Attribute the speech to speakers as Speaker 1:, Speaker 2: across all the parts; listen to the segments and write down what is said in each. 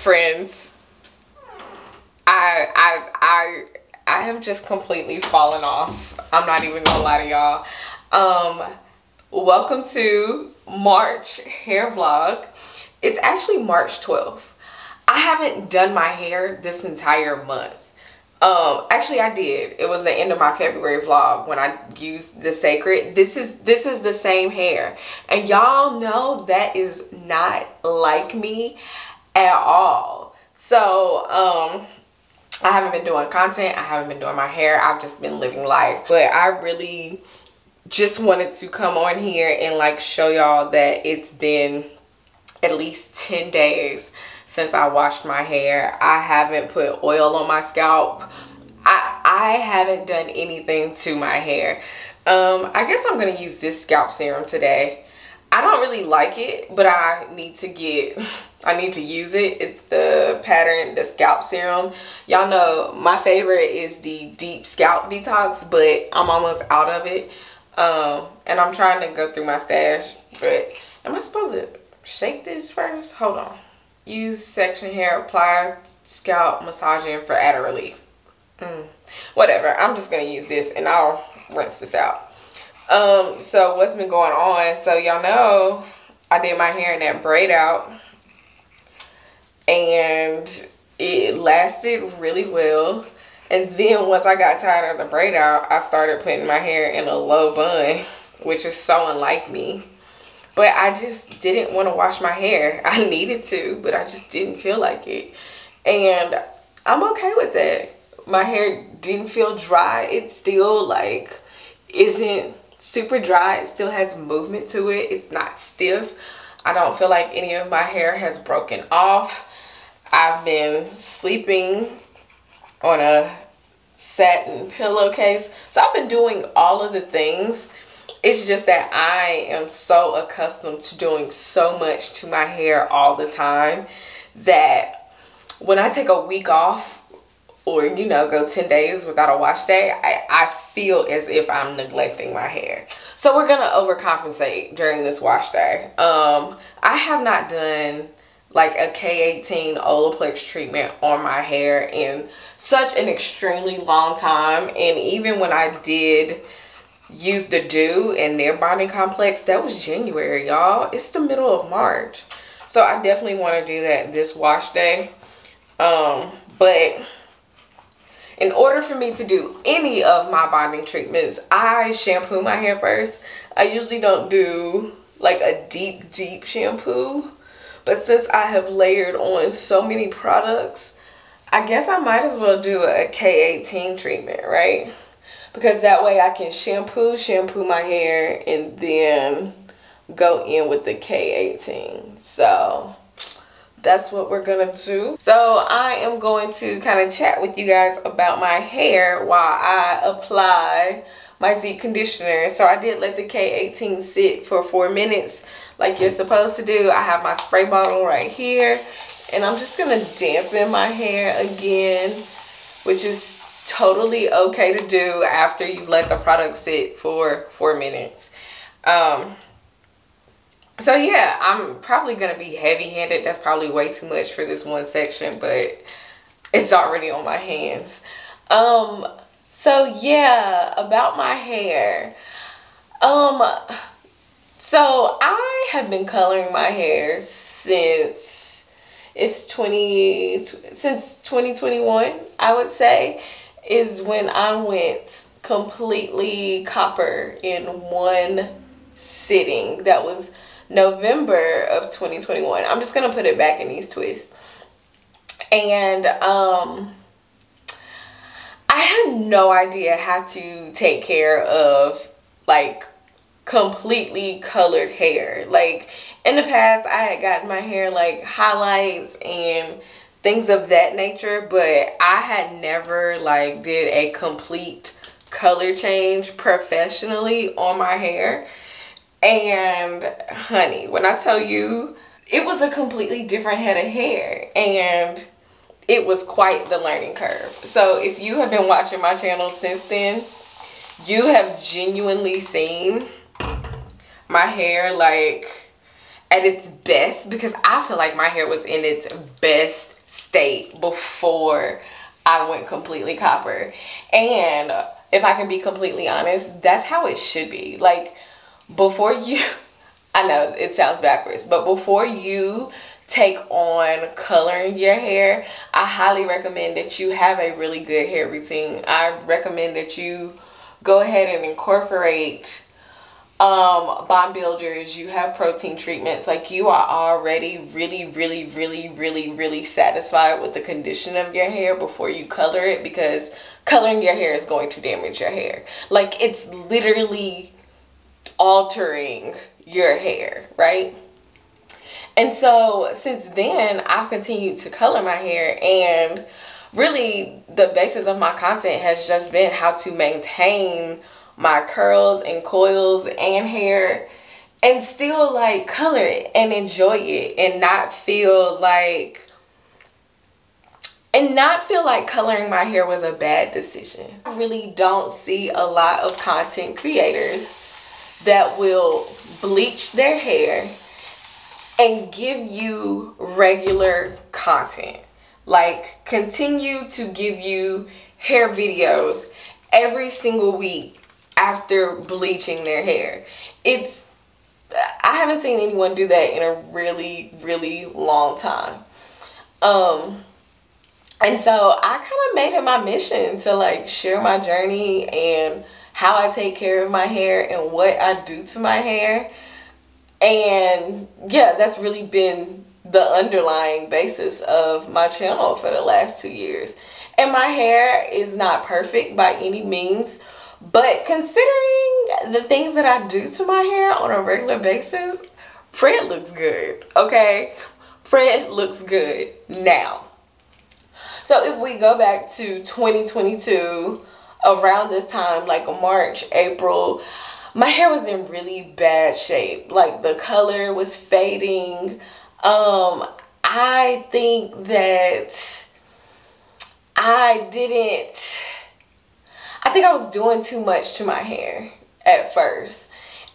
Speaker 1: friends, I I I I have just completely fallen off. I'm not even gonna lie to y'all. Um, welcome to March hair vlog. It's actually March 12th. I haven't done my hair this entire month. Um, actually I did. It was the end of my February vlog when I used the Cecred. This is this is the same hair. And y'all know that is not like me at all. So, um, I haven't been doing content. I haven't been doing my hair. I've just been living life. But I really just wanted to come on here and like show y'all that it's been at least 10 days since I washed my hair. I haven't put oil on my scalp. I, I haven't done anything to my hair. Um, I guess I'm going to use this scalp serum today. I don't really like it, but I need to get, I need to use it. It's the pattern, the scalp serum. Y'all know my favorite is the deep scalp detox, but I'm almost out of it. Um, and I'm trying to go through my stash, but am I supposed to shake this first? Hold on. Use section hair, apply scalp massaging for added relief. Mm. Whatever, I'm just gonna use this and I'll rinse this out. Um, so what's been going on? So y'all know I did my hair in that braid out and it lasted really well. And then once I got tired of the braid out, I started putting my hair in a low bun, which is so unlike me. But I just didn't want to wash my hair. I needed to, but I just didn't feel like it. And I'm okay with that. My hair didn't feel dry. It still like isn't super dry. It still has movement to it. It's not stiff. I don't feel like any of my hair has broken off. I've been sleeping on a satin pillowcase. So I've been doing all of the things it's just that I am so accustomed to doing so much to my hair all the time that when I take a week off or you know go 10 days without a wash day I, I feel as if I'm neglecting my hair so we're gonna overcompensate during this wash day um I have not done like a K18 Olaplex treatment on my hair in such an extremely long time and even when I did use the Doux and their bonding complex. That was January, y'all. It's the middle of March. So I definitely want to do that this wash day. Um, but in order for me to do any of my bonding treatments, I shampoo my hair first. I usually don't do like a deep, deep shampoo. But since I have layered on so many products, I guess I might as well do a K18 treatment, right? because that way I can shampoo, shampoo my hair, and then go in with the K18. So that's what we're gonna do. So I am going to kind of chat with you guys about my hair while I apply my deep conditioner. So I did let the K18 sit for four minutes like you're supposed to do. I have my spray bottle right here and I'm just gonna dampen my hair again, which is totally okay to do after you let the product sit for four minutes. Um, so yeah, I'm probably to be heavy-handed. That's probably way too much for this one section, but it's already on my hands. Um, so yeah, about my hair. Um, so I have been coloring my hair since it's 20, since 2021, I would say is when I went completely copper in one sitting. That was November of 2021. I'm just going to put it back in these twists. And um, I had no idea how to take care of like completely colored hair. Like in the past, I had gotten my hair like highlights and things of that nature but i had never like did a complete color change professionally on my hair and honey when i tell you it was a completely different head of hair and it was quite the learning curve so if you have been watching my channel since then you have genuinely seen my hair like at its best because i feel like my hair was in its best state before I went completely copper. And if I can be completely honest, that's how it should be. Like before you I know it sounds backwards, but before you take on coloring your hair, I highly recommend that you have a really good hair routine. I recommend that you go ahead and incorporate um, bond builders, you have protein treatments, like you are already really, really, really, really, really satisfied with the condition of your hair before you color it because coloring your hair is going to damage your hair. Like it's literally altering your hair, right? And so since then, I've continued to color my hair and really the basis of my content has just been how to maintain my curls and coils and hair and still like color it and enjoy it and not feel like and not feel like coloring my hair was a bad decision. I really don't see a lot of content creators that will bleach their hair and give you regular content. Like continue to give you hair videos every single week after bleaching their hair. It's I haven't seen anyone do that in a really, really long time. Um, and so I kind of made it my mission to like share my journey and how I take care of my hair and what I do to my hair. And yeah, that's really been the underlying basis of my channel for the last two years. And my hair is not perfect by any means, but considering the things that I do to my hair on a regular basis, Fred looks good, okay? Fred looks good now. So if we go back to 2022, around this time, like March, April, my hair was in really bad shape. Like the color was fading. Um, I think that I didn't I think I was doing too much to my hair at first.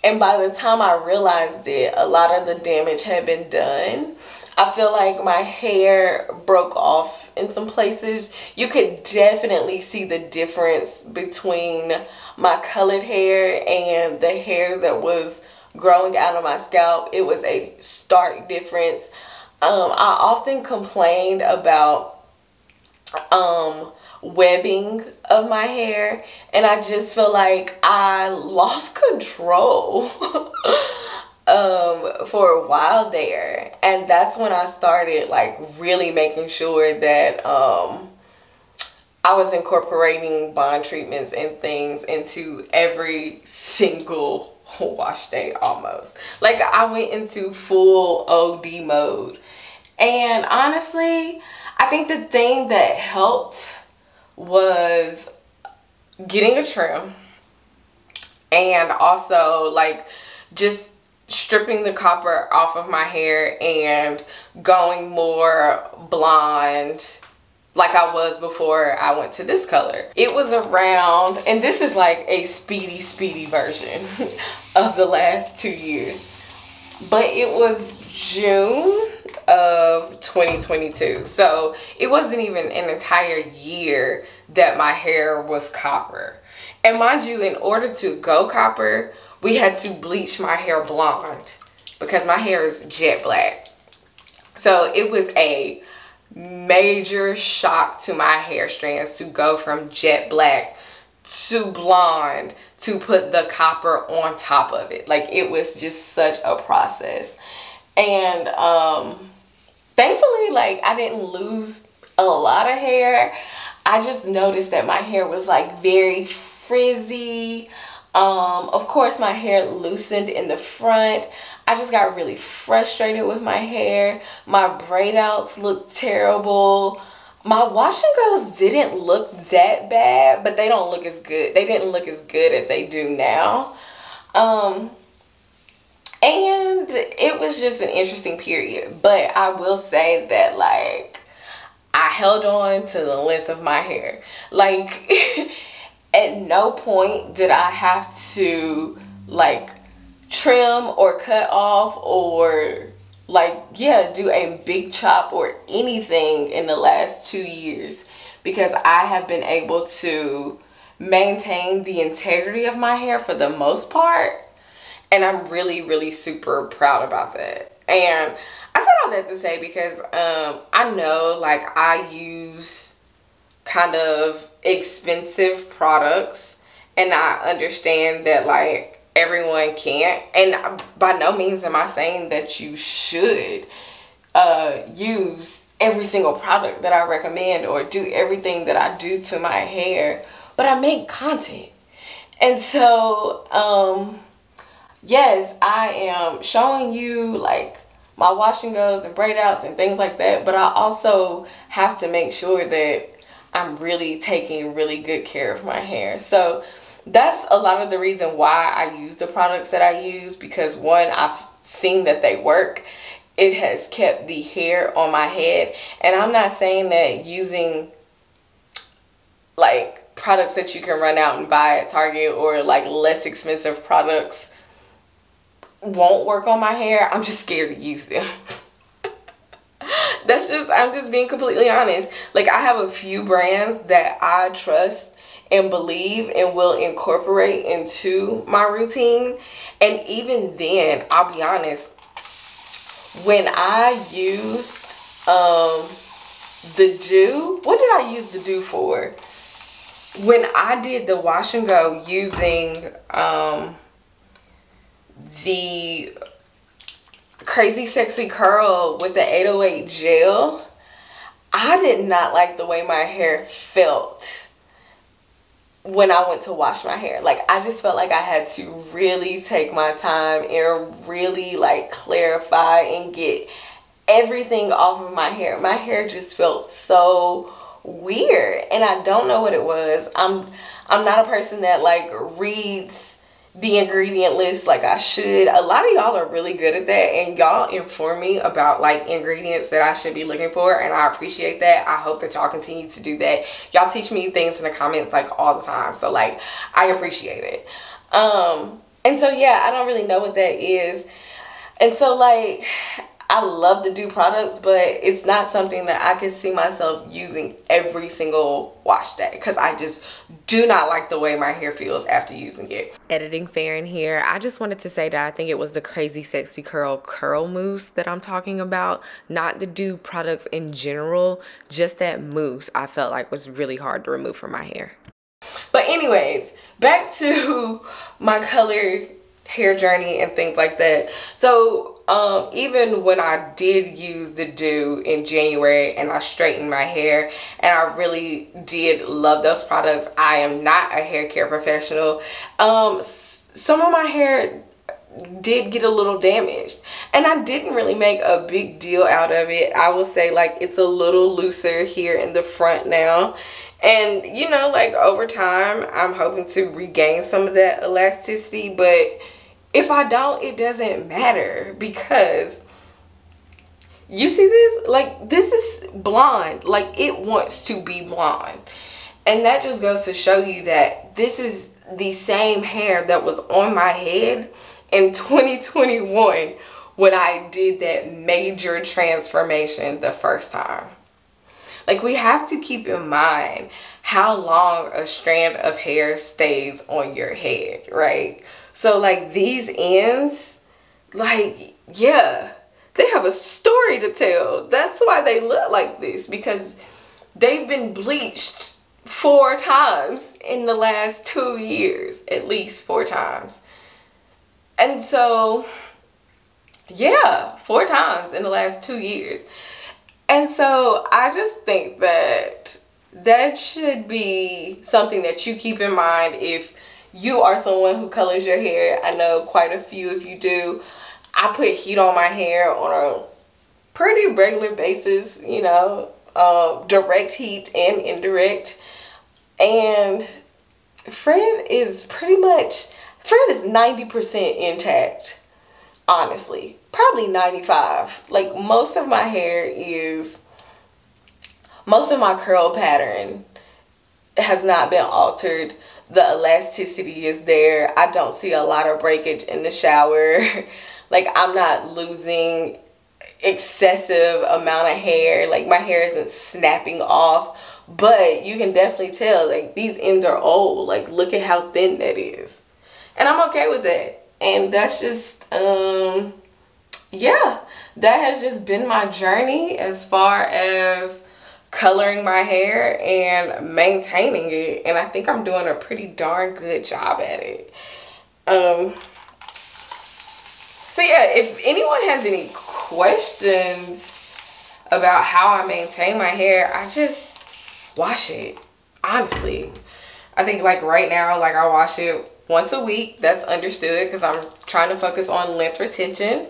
Speaker 1: And by the time I realized it, a lot of the damage had been done. I feel like my hair broke off in some places. You could definitely see the difference between my colored hair and the hair that was growing out of my scalp. It was a stark difference. Um, I often complained about um, webbing of my hair and I just feel like I lost control um, for a while there. And that's when I started like really making sure that um, I was incorporating bond treatments and things into every single wash day almost. Like I went into full OD mode. And honestly I think the thing that helped was getting a trim. And also like just stripping the copper off of my hair and going more blonde like I was before I went to this color. It was around, and this is like a speedy, speedy version of the last two years. But it was June of 2022. So it wasn't even an entire year that my hair was copper. And mind you, in order to go copper, we had to bleach my hair blonde because my hair is jet black. So it was a major shock to my hair strands to go from jet black to blonde to put the copper on top of it. Like it was just such a process. And um thankfully like I didn't lose a lot of hair. I just noticed that my hair was like very frizzy. Um, of course my hair loosened in the front. I just got really frustrated with my hair. My braid outs looked terrible. My wash and goes didn't look that bad, but they don't look as good. They didn't look as good as they do now. Um, and it was just an interesting period but i will say that like i held on to the length of my hair like at no point did i have to like trim or cut off or like yeah do a big chop or anything in the last two years because I have been able to maintain the integrity of my hair for the most part and I'm really really super proud about that. And I said all that to say because um, I know like I use kind of expensive products and I understand that like everyone can't and by no means am I saying that you should uh, use every single product that I recommend or do everything that I do to my hair but I make content. And so um yes I am showing you like my wash and goes and braid outs and things like that but I also have to make sure that I'm really taking really good care of my hair so that's a lot of the reason why I use the products that I use because one I've seen that they work it has kept the hair on my head and I'm not saying that using like products that you can run out and buy at Target or like less expensive products won't work on my hair. I'm just scared to use them. That's just, I'm just being completely honest. Like I have a few brands that I trust and believe and will incorporate into my routine. And even then, I'll be honest, when I used um, the Doux what did I use the Doux for? When I did the wash and go using um, the Crazy Sexy Curl with the 808 gel, I did not like the way my hair felt when I went to wash my hair. Like I just felt like I had to really take my time and really like clarify and get everything off of my hair. My hair just felt so weird and I don't know what it was. I'm I'm not a person that like reads the ingredient list like I should. A lot of y'all are really good at that and y'all inform me about like ingredients that I should be looking for and I appreciate that. I hope that y'all continue to do that. Y'all teach me things in the comments like all the time. So like I appreciate it. Um and so yeah, I don't really know what that is. And so like I love to do products, but it's not something that I can see myself using every single wash day because I just do not like the way my hair feels after using it. Editing Faren here. I just wanted to say that I think it was the Crazy Sexy Curl Curl Mousse that I'm talking about, not the Doux products in general, just that mousse I felt like was really hard to remove from my hair. But anyways, back to my color hair journey and things like that. So um, even when I did use the Doux in January and I straightened my hair and I really did love those products. I am not a hair care professional. Um, some of my hair did get a little damaged and I didn't really make a big deal out of it. I will say like it's a little looser here in the front now and you know like over time I'm hoping to regain some of that elasticity but if I don't, it doesn't matter because you see this? Like this is blonde. Like it wants to be blonde. And that just goes to show you that this is the same hair that was on my head in 2021 when I did that major transformation the first time. Like we have to keep in mind how long a strand of hair stays on your head, right? So like these ends, like, yeah, they have a story to tell. That's why they look like this because they've been bleached four times in the last two years, at least four times. And so, yeah, four times in the last two years. And so I just think that that should be something that you keep in mind if you are someone who colors your hair. I know quite a few of you do. I put heat on my hair on a pretty regular basis, you know, uh, direct heat and indirect. And Fred is pretty much, Fred is 90% intact, honestly. Probably 95. Like most of my hair is, most of my curl pattern has not been altered the elasticity is there. I don't see a lot of breakage in the shower. like I'm not losing excessive amount of hair. Like my hair isn't snapping off. But you can definitely tell like these ends are old. Like look at how thin that is. And I'm okay with that. And that's just um yeah, that has just been my journey as far as coloring my hair and maintaining it. And I think I'm doing a pretty darn good job at it. Um so yeah, if anyone has any questions about how I maintain my hair, I just wash it. Honestly. I think like right now, like I wash it once a week. That's understood because I'm trying to focus on length retention.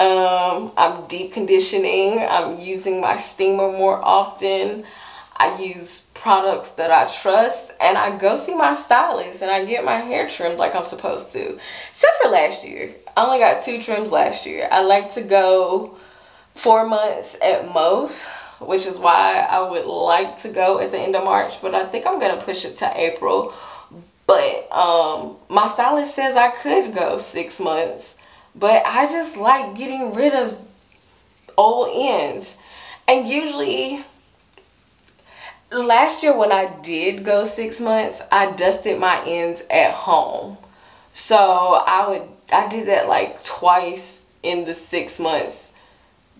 Speaker 1: Um, I'm deep conditioning. I'm using my steamer more often. I use products that I trust and I go see my stylist and I get my hair trimmed like I'm supposed to. Except for last year. I only got two trims last year. I like to go four months at most, which is why I would like to go at the end of March, but I think I'm to push it to April. But um, my stylist says I could go six months, but I just like getting rid of old ends. And usually last year when I did go six months, I dusted my ends at home. So I would, I did that like twice in the six months.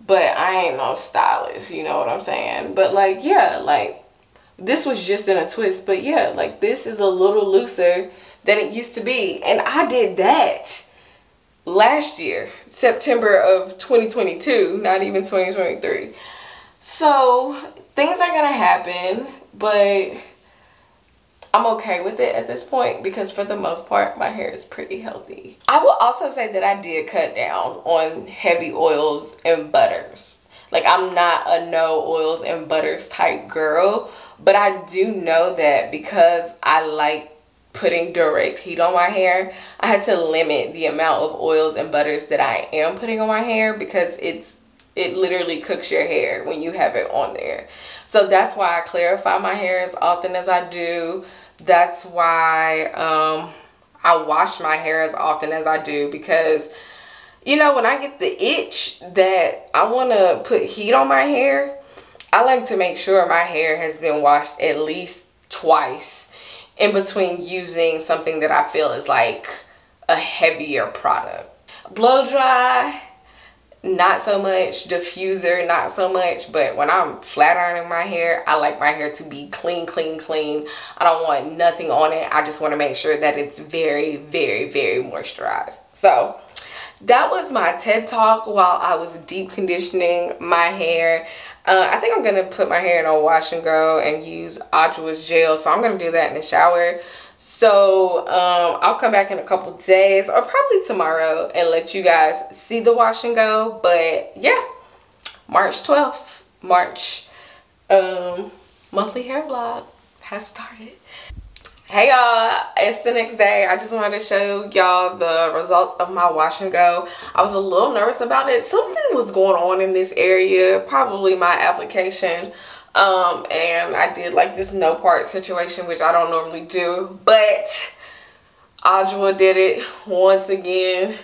Speaker 1: But I ain't no stylist, you know what I'm saying? But like, yeah, like this was just in a twist. But yeah, like this is a little looser than it used to be. And I did that last year, September of 2022, not even 2023. So things are gonna happen, but I'm okay with it at this point because for the most part, my hair is pretty healthy. I will also say that I did cut down on heavy oils and butters. Like I'm not a no oils and butters type girl, but I do know that because I like putting direct heat on my hair, I had to limit the amount of oils and butters that I am putting on my hair because it's it literally cooks your hair when you have it on there. So that's why I clarify my hair as often as I do. That's why um, I wash my hair as often as I do because, you know, when I get the itch that I want to put heat on my hair, I like to make sure my hair has been washed at least twice in between using something that I feel is like a heavier product. Blow dry, not so much. Diffuser not so much. But when i'm flat ironing my hair i like my hair to be clean clean clean. I don't want nothing on it. I just want to make sure that it's very very very moisturized. So that was my ted talk while i was deep conditioning my hair uh, i think i'm gonna put my hair in a wash and go and use Adwoa's gel so i'm gonna do that in the shower so um, I'll come back in a couple days or probably tomorrow and let you guys see the wash and go. But yeah, March 12th, March um, monthly hair vlog has started. Hey y'all, it's the next day. I just wanted to show y'all the results of my wash and go. I was a little nervous about it. Something was going on in this area, probably my application. Um and i did like this no part situation which i don't normally do. But Adwoa did it once again.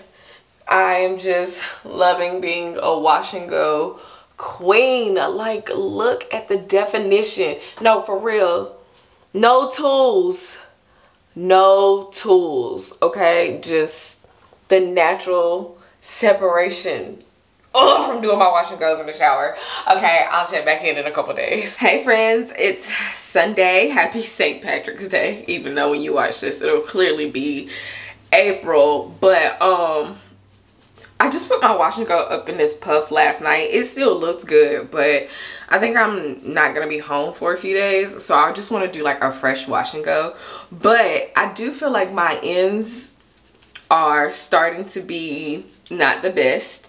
Speaker 1: I am just loving being a wash and go queen. Like look at the definition. No for real no tools no tools okay just the natural separation oh, from doing my wash and goes in the shower. Okay, I'll check back in in a couple days. Hey friends, it's Sunday. Happy St. Patrick's Day. Even though when you watch this, it'll clearly be April. But um, I just put my wash and go up in this puff last night. It still looks good, but I think I'm not gonna be home for a few days. So I just wanna do like a fresh wash and go. But I do feel like my ends are starting to be not the best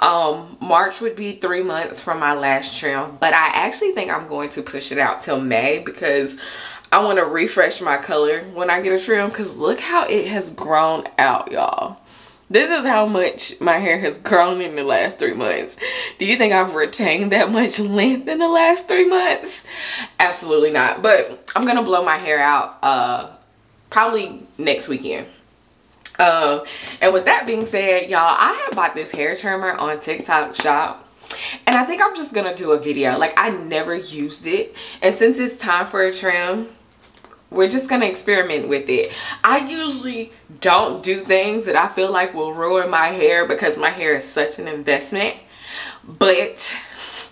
Speaker 1: um march would be three months from my last trim but i actually think i'm going to push it out till may because i want to refresh my color when i get a trim because look how it has grown out y'all this is how much my hair has grown in the last three months. Do you think i've retained that much length in the last three months? Absolutely not. But i'm gonna blow my hair out uh probably next weekend. Um, and with that being said, y'all, I have bought this hair trimmer on TikTok shop. and I think I'm just gonna do a video. Like I never used it. And since it's time for a trim we're just gonna experiment with it I usually don't do things that I feel like will ruin my hair because my hair is such an investment but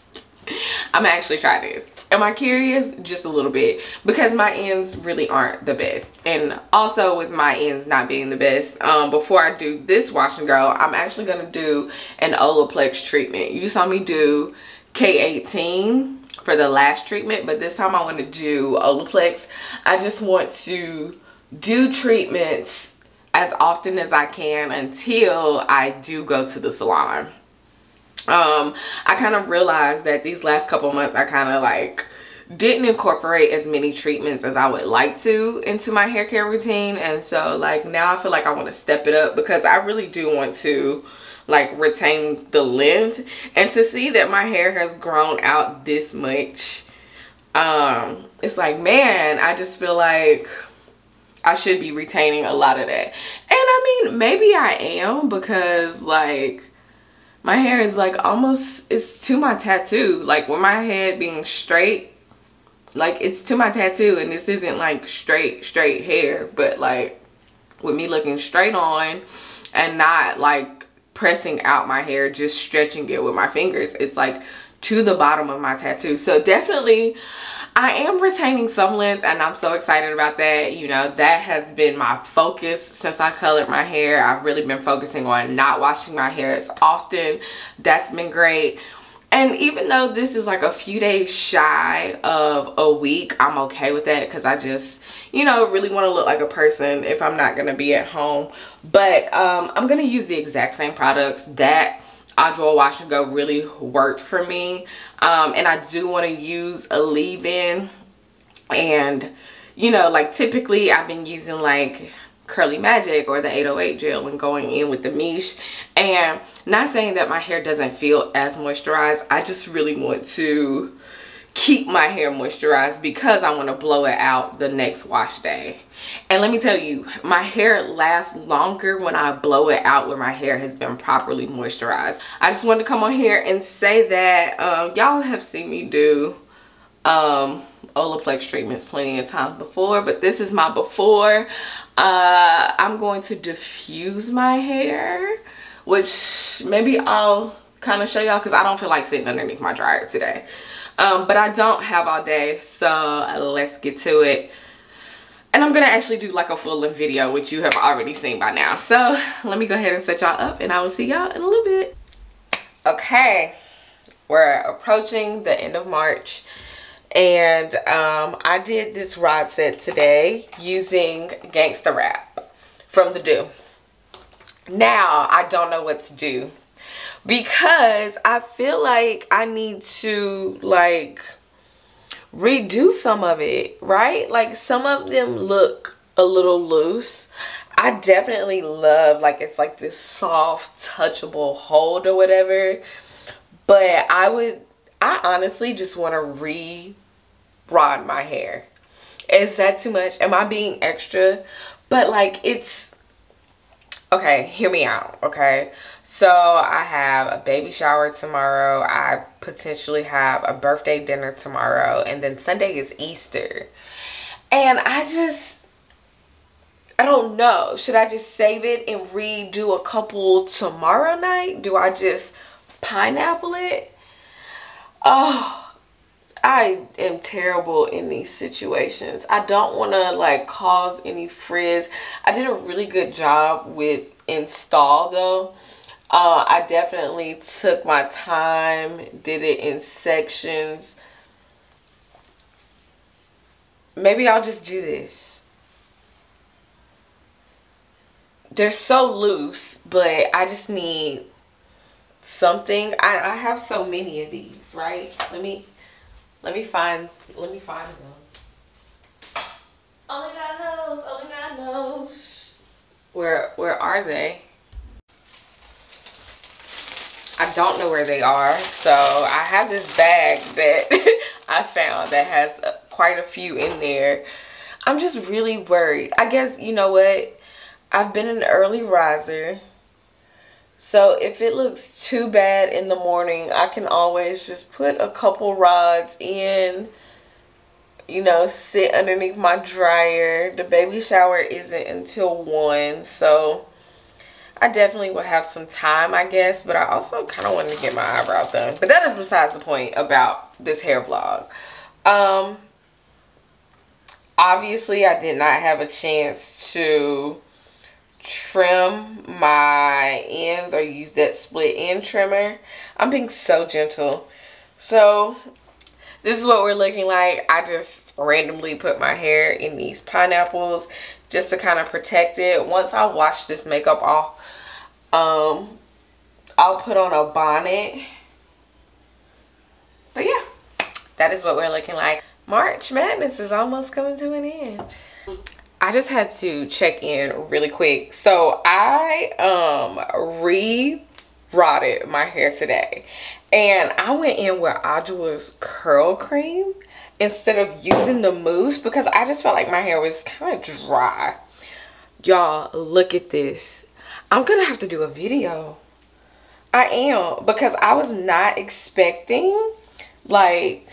Speaker 1: I'm actually try this Am I curious? Just a little bit. Because my ends really aren't the best. And also with my ends not being the best, um, before I do this wash and go, I'm actually to do an Olaplex treatment. You saw me do K18 for the last treatment, but this time I want to do Olaplex. I just want to do treatments as often as I can until I do go to the salon um i kind of realized that these last couple months i kind of like didn't incorporate as many treatments as i would like to into my hair care routine and so like now i feel like i want to step it up because i really do want to like retain the length and to see that my hair has grown out this much. Um it's like man i just feel like I should be retaining a lot of that. And I mean, maybe I am because like my hair is like almost it's to my tattoo. Like with my head being straight like it's to my tattoo and this isn't like straight straight hair. But like with me looking straight on and not like pressing out my hair just stretching it with my fingers it's like to the bottom of my tattoo so definitely I am retaining some length and I'm so excited about that. You know, that has been my focus since I colored my hair. I've really been focusing on not washing my hair as often. That's been great. And even though this is like a few days shy of a week, I'm okay with that because I just, you know, really want to look like a person if I'm not going to be at home. But um, I'm going to use the exact same products that Adwoa Wash and Go really worked for me. Um, and I do want to use a leave-in. And, you know, like typically I've been using like Curly Magic or the 808 gel when going in with the Miche. And not saying that my hair doesn't feel as moisturized. I just really want to keep my hair moisturized because I want to blow it out the next wash day. And let me tell you, my hair lasts longer when I blow it out when my hair has been properly moisturized. I just wanted to come on here and say that um, y'all have seen me do um, Olaplex treatments plenty of times before, but this is my before. Uh, I'm going to diffuse my hair, which maybe I'll kind of show y'all because I don't feel like sitting underneath my dryer today. Um, but I don't have all day so let's get to it. And I'm gonna actually do like a full length video which you have already seen by now. So let me go ahead and set y'all up and I will see y'all in a little bit. Okay we're approaching the end of March and um, I did this rod set today using Gangsta Wrap from the Doux. Now, I don't know what to do because I feel like I need to like redo some of it, right? Like some of them look a little loose. I definitely love like it's like this soft touchable hold or whatever. But I would I honestly just want to re-rod my hair. Is that too much? Am I being extra? But like it's okay, hear me out, okay? So I have a baby shower tomorrow. I potentially have a birthday dinner tomorrow. And then Sunday is Easter. And I just, I don't know. Should I just save it and redo a couple tomorrow night? Do I just pineapple it? Oh, I am terrible in these situations. I don't want to like cause any frizz. I did a really good job with install though uh, I definitely took my time, did it in sections. Maybe I'll just do this. They're so loose, but I just need something. I, I have so many of these, right? Let me let me find let me find them. Only God knows, only God knows. Where where are they? I don't know where they are. So I have this bag that I found that has uh, quite a few in there. I'm just really worried. I guess, you know what? I've been an early riser. So if it looks too bad in the morning, I can always just put a couple rods in, you know, sit underneath my dryer. The baby shower isn't until 1, so I definitely will have some time, I guess. But I also kind of wanted to get my eyebrows done. But that is besides the point about this hair vlog. Um, obviously, I did not have a chance to trim my ends or use that split end trimmer. I'm being so gentle. So this is what we're looking like. I just randomly put my hair in these pineapples just to kind of protect it. Once I wash this makeup off, um, I'll put on a bonnet. But yeah, that is what we're looking like. March Madness is almost coming to an end. I just had to check in really quick. So I um re-rotted my hair today. And I went in with Adwoa's curl cream instead of using the mousse because I just felt like my hair was kind of dry. Y'all, look at this. I'm going to have to do a video. I am because I was not expecting like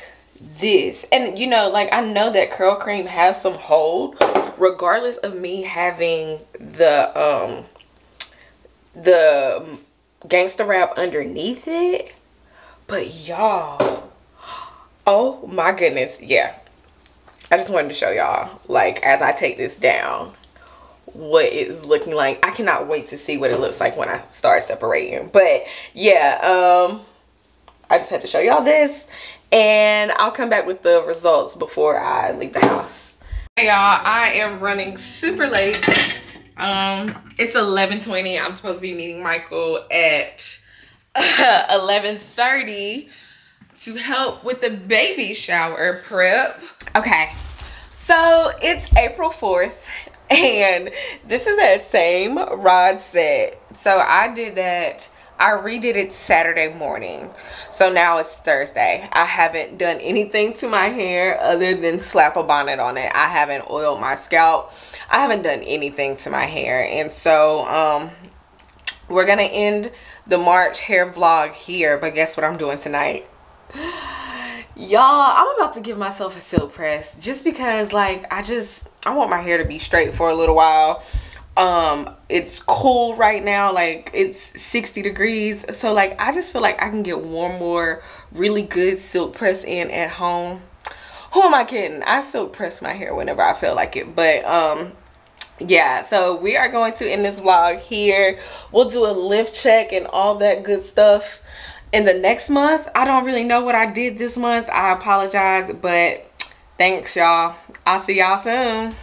Speaker 1: this. And you know, like I know that curl cream has some hold regardless of me having the um the gangster wrap underneath it. But y'all oh my goodness yeah. I just wanted to show y'all like as i take this down what it's looking like. I cannot wait to see what it looks like when i start separating. But yeah um i just had to show y'all this and i'll come back with the results before i leave the house Hey y'all, I am running super late. Um, it's 11:20. I'm supposed to be meeting Michael at 11:30 to help with the baby shower prep. Okay, so it's April 4th, and this is that same rod set. So I did that I redid it Saturday morning. So now it's Thursday. I haven't done anything to my hair other than slap a bonnet on it. I haven't oiled my scalp. I haven't done anything to my hair. And so um, we're going to end the March hair vlog here. But guess what I'm doing tonight? Y'all, I'm about to give myself a silk press just because like I just, I want my hair to be straight for a little while um it's cool right now like it's 60 degrees. So like i just feel like i can get one more really good silk press in at home. Who am i kidding? I silk press my hair whenever i feel like it. But um yeah so we are going to end this vlog here. We'll do a lift check and all that good stuff in the next month. I don't really know what i did this month. I apologize but thanks y'all. I'll see y'all soon